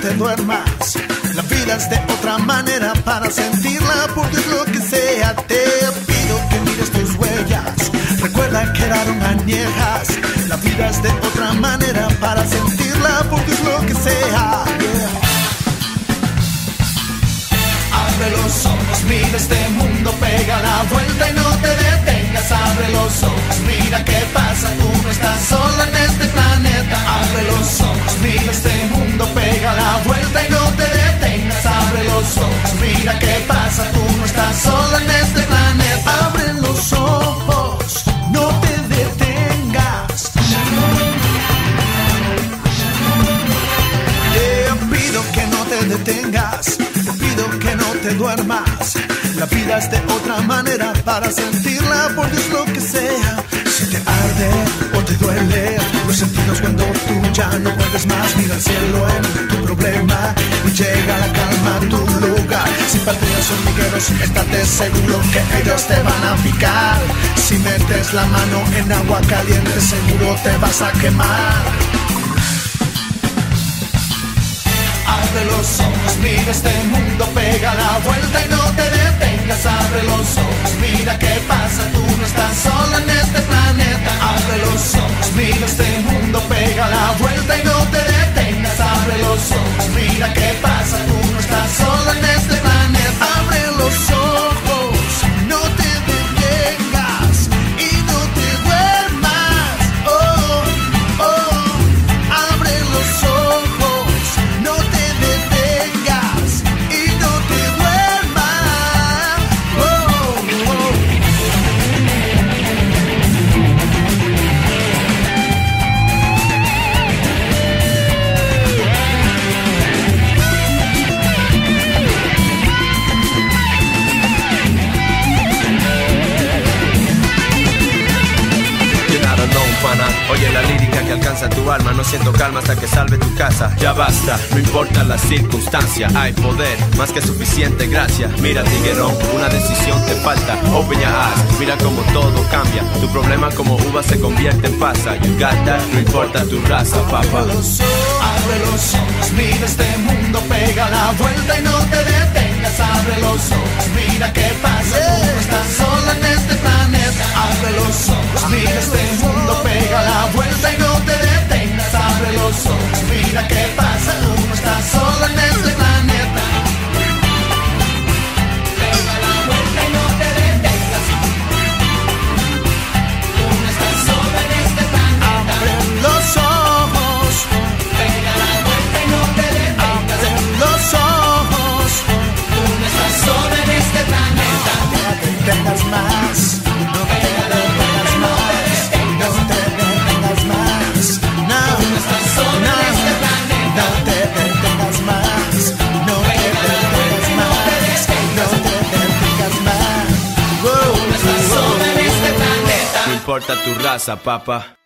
te duermas. La vida es de otra manera para sentirla, porque es lo que sea. Te pido que mires tus huellas. Recuerda que eran añejas. La vida es de otra manera para sentirla, porque es lo que sea. Abre los ojos, mira este mundo, pega la vuelta y no te detengas. Abre los ojos, mira qué pasa, tú te duermas. La vida es de otra manera para sentirla, porque es lo que sea. Si te arde o te duele, los sentidos cuando tú ya no puedes más. Mira al cielo en tu problema y llega la calma a tu lugar. Si patrullas hormigueros, estate seguro que ellos te van a picar. Si metes la mano en agua caliente, seguro te vas a quemar. Abre los ojos, mira este mundo, pega la vuelta y no te detengas. Abre los ojos, mira qué pasa, tú no estás sola en este Oye la lírica que alcanza tu alma. No siento calma hasta que salve tu casa. Ya basta, no importa la circunstancia. Hay poder, más que suficiente, gracias. Mira, tiguerón, una decisión te falta. Open your eyes, mira como todo cambia. Tu problema como uva se convierte en pasa. You got no importa tu raza, papá. Abre los ojos, mira este mundo, pega la vuelta y no te detengas. Abre los ojos, mira qué importa tu raza, papá.